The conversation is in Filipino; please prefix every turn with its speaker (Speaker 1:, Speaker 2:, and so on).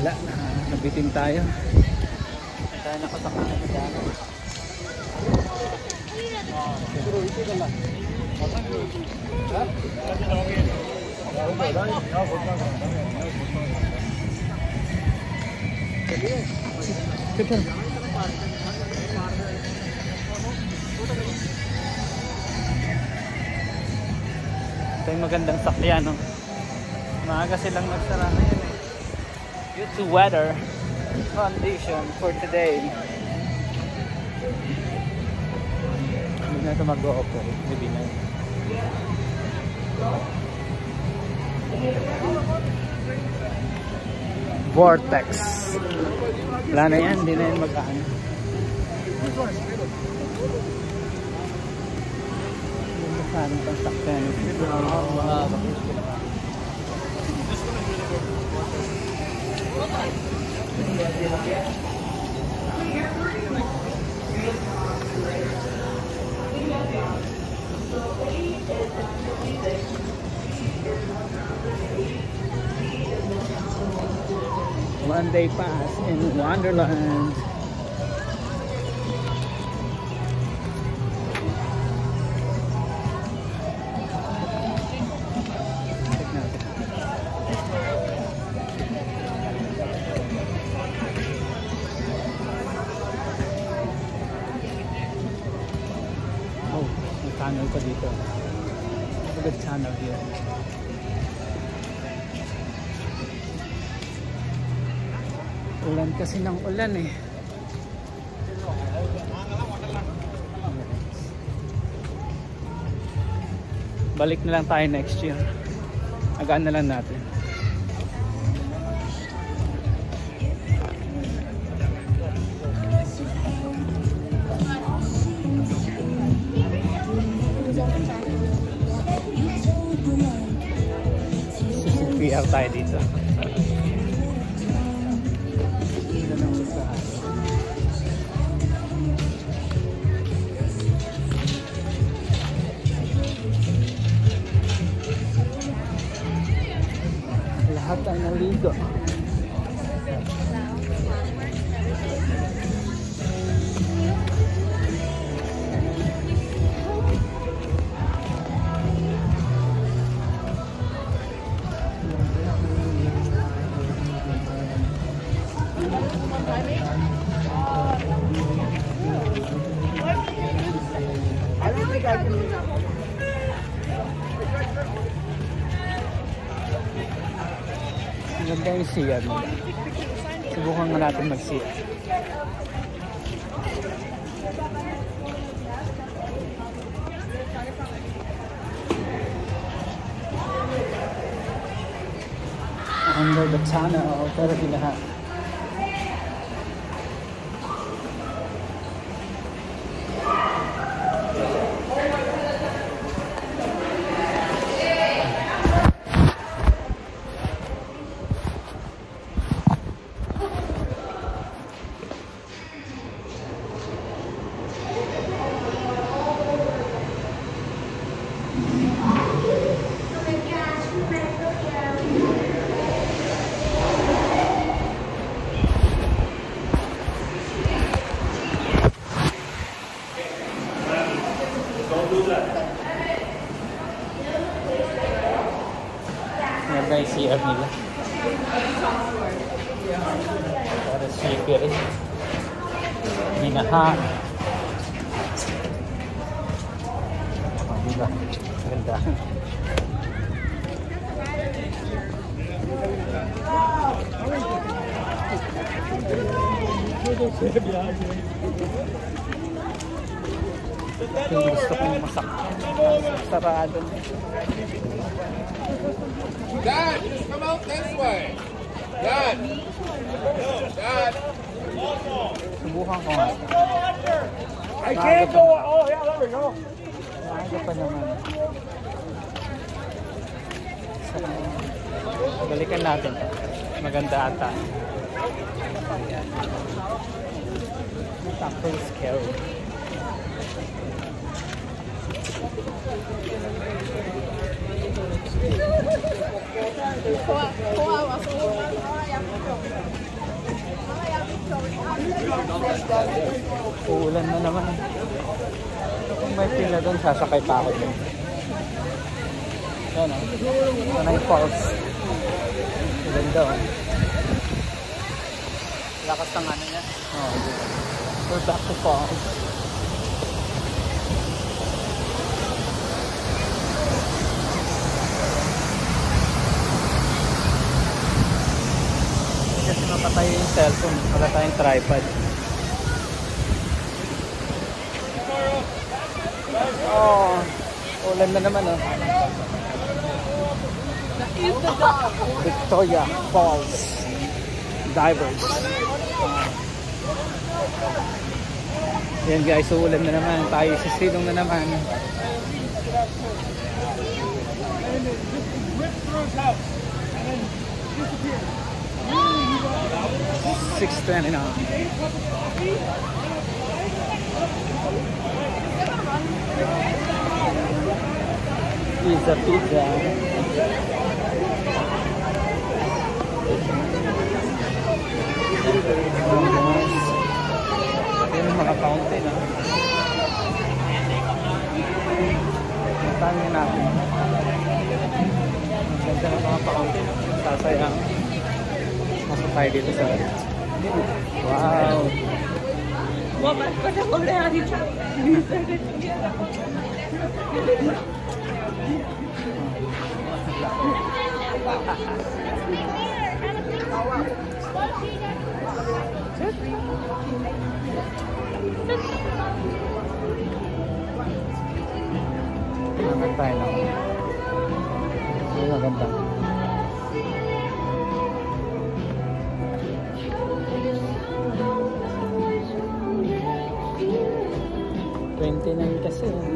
Speaker 1: Wala, ah, nabitin tayo. Tayo na sa kanan dyan. Ito. Ito yung magandang sakyan, no? Maaga silang nagsara ngayon. Due to weather condition for today. Hindi na ito mag-ooperate. Maybe na yun. Vortex. Wala na yan. Hindi na yan mag-ano. Saan pang sakyan? One day pass in Wonderland. Pa dito. Look at tunnel here. Ulan kasi ng ulan eh. Balik na lang tayo next year. Agaan na lang natin. CCPR tayo dito. Lahat ay naligo. Ang Ganda yung nila. Subukan nga natin mag-CR. Under the tunnel, pero di lahat. Ganda yung CR nila. Para sleeper eh. Binaha. Oh, diba? Ganda. Yung gusto kong masakyan. Sarado.
Speaker 2: Dad, just come out this way. Dad. Dad.
Speaker 1: Subukan ko nga.
Speaker 2: I can't go. Oh, yeah, there we go.
Speaker 1: Maaga pa naman. So, balikan natin. Maganda ata. Sakto yung scary. Uulan na naman. Kung may pila doon, sasakay pa ako doon. Yan o. Panay Falls. Ganda o. Lakas ng ano niya. Oh, We're back to Falls. nakatayo yung cellphone. Wala tayong tripod. Oh, ulan na naman oh. Victoria Falls Divers. Yan guys, so ulan na naman. Tayo sisilong na naman. And then just rip through his house and then disappear. 6.29. Pizza, pizza. Ayan ang mga fountain ah. Tangin natin. Ang ganda ng mga fountain. Tayo dito sa Wow.
Speaker 3: Woman, what a whole
Speaker 1: had it. Maganda yun. Maganda. natin ay kasi ano,